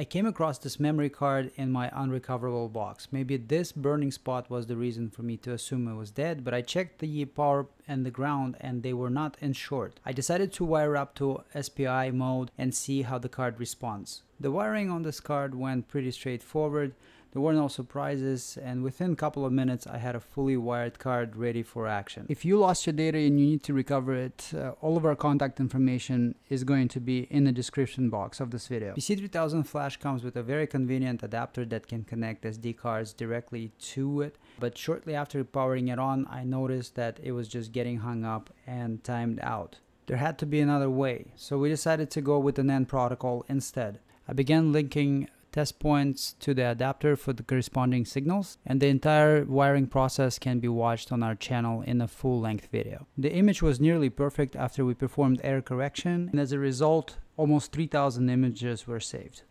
I came across this memory card in my unrecoverable box. Maybe this burning spot was the reason for me to assume it was dead, but I checked the power and the ground and they were not in short. I decided to wire up to SPI mode and see how the card responds. The wiring on this card went pretty straightforward. There were no surprises and within a couple of minutes I had a fully wired card ready for action. If you lost your data and you need to recover it, uh, all of our contact information is going to be in the description box of this video. PC3000 Flash comes with a very convenient adapter that can connect SD cards directly to it, but shortly after powering it on I noticed that it was just getting hung up and timed out. There had to be another way, so we decided to go with the NAND protocol instead. I began linking test points to the adapter for the corresponding signals and the entire wiring process can be watched on our channel in a full length video. The image was nearly perfect after we performed error correction and as a result almost 3000 images were saved.